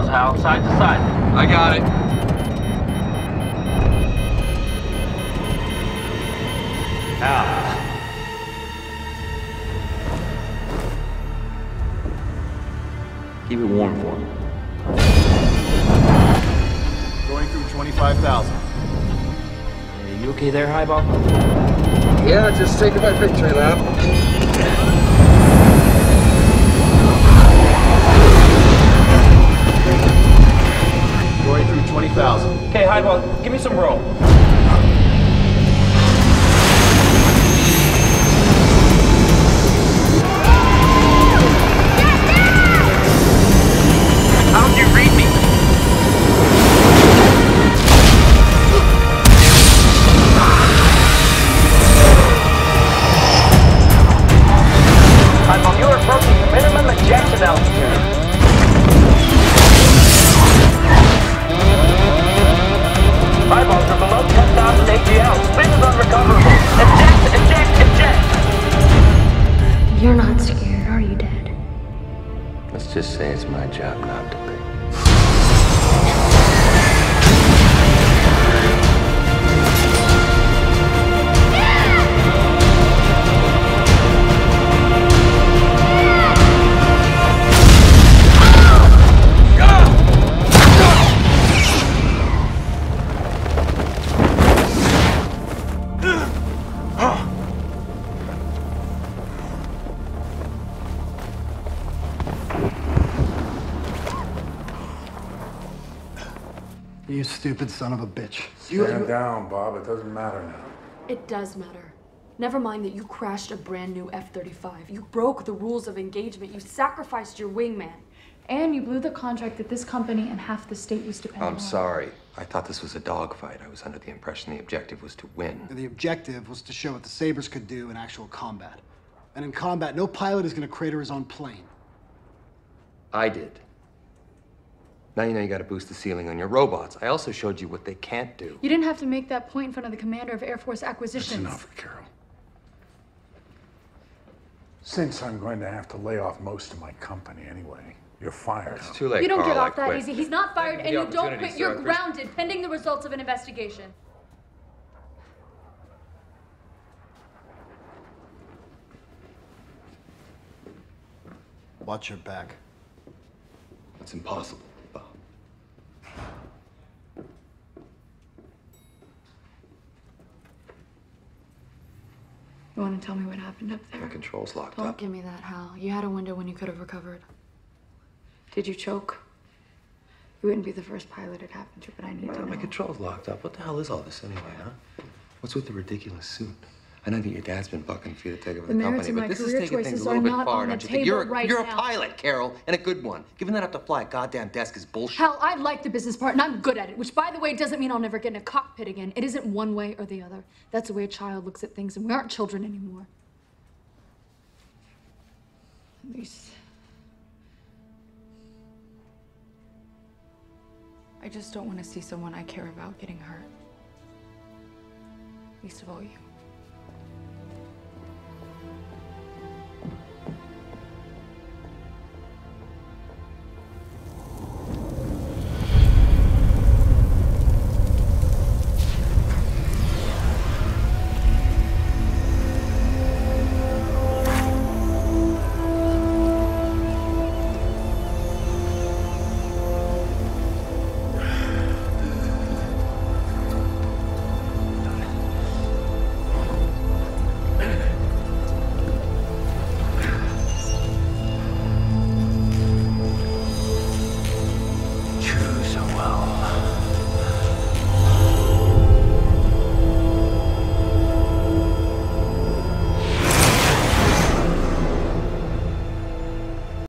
arrows, Hal. Side to side. I got it. Hal. Keep it warm for me. Going through 25,000. Are you okay there, Highball? Yeah, just taking my victory lap. 20,000. Okay, Highball, give me some roll. Just say it's my job not to be. You stupid son of a bitch. Stand down, Bob. It doesn't matter now. It does matter. Never mind that you crashed a brand new F 35. You broke the rules of engagement. You sacrificed your wingman. And you blew the contract that this company and half the state was depending on. I'm sorry. I thought this was a dogfight. I was under the impression the objective was to win. The objective was to show what the Sabres could do in actual combat. And in combat, no pilot is going to crater his own plane. I did. Now you know you gotta boost the ceiling on your robots. I also showed you what they can't do. You didn't have to make that point in front of the commander of Air Force That's Acquisitions. enough, Carol. Since I'm going to have to lay off most of my company anyway, you're fired. It's too late, You don't Carl. get I off that quit. easy. He's not fired, and you don't quit. You're I appreciate- grounded pending the results of an investigation. Watch your back. That's impossible, You want to tell me what happened up there? My control's locked up. Don't give me that, Hal. You had a window when you could have recovered. Did you choke? You wouldn't be the first pilot it happened to, but I need to My, my know. control's locked up. What the hell is all this anyway, huh? What's with the ridiculous suit? I know that your dad's been bucking for you to take over the, The company, but this is taking things a little bit far, don't you think? You're, a, right you're now. a pilot, Carol, and a good one. Giving that up to fly a goddamn desk is bullshit. Hell, I like the business part, and I'm good at it, which, by the way, doesn't mean I'll never get in a cockpit again. It isn't one way or the other. That's the way a child looks at things, and we aren't children anymore. At least. I just don't want to see someone I care about getting hurt. Least of all you.